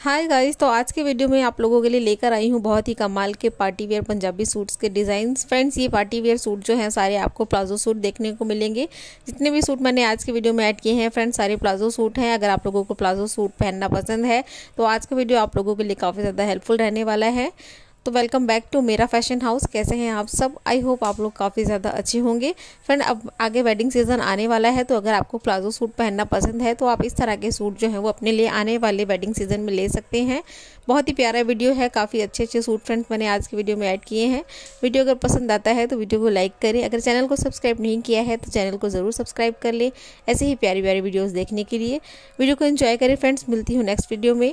Hi guys तो आज के वीडियो में आप लोगों के लिए लेकर आई हूँ बहुत ही कमाल के पार्टी वेयर पंजाबी सूट्स के डिज़ाइन फ्रेंड्स, ये पार्टी वेयर सूट जो हैं, सारे आपको प्लाजो सूट देखने को मिलेंगे। जितने भी सूट मैंने आज के वीडियो में ऐड किए हैं, फ्रेंड्स, सारे प्लाजो सूट हैं। अगर आप लोगों को प्लाजो सूट पहनना पसंद है तो आज का वीडियो आप लोगों के लिए काफ़ी ज़्यादा हेल्पफुल रहने वाला है। तो वेलकम बैक टू मेरा फ़ैशन हाउस कैसे हैं आप सब? आई होप आप लोग काफ़ी ज़्यादा अच्छे होंगे। फ्रेंड अब आगे वेडिंग सीज़न आने वाला है तो अगर आपको प्लाजो सूट पहनना पसंद है तो आप इस तरह के सूट जो हैं, वो अपने लिए आने वाले वेडिंग सीज़न में ले सकते हैं। बहुत ही प्यारा वीडियो है, काफ़ी अच्छे अच्छे सूट फ्रेंड्स मैंने आज की वीडियो में ऐड किए हैं। वीडियो अगर पसंद आता है तो वीडियो को लाइक करें। अगर चैनल को सब्सक्राइब नहीं किया है तो चैनल को ज़रूर सब्सक्राइब कर लें। ऐसे ही प्यारी प्यारी वीडियोज़ देखने के लिए। वीडियो को इन्जॉय करें फ्रेंड्स मिलती हूँ नेक्स्ट वीडियो में।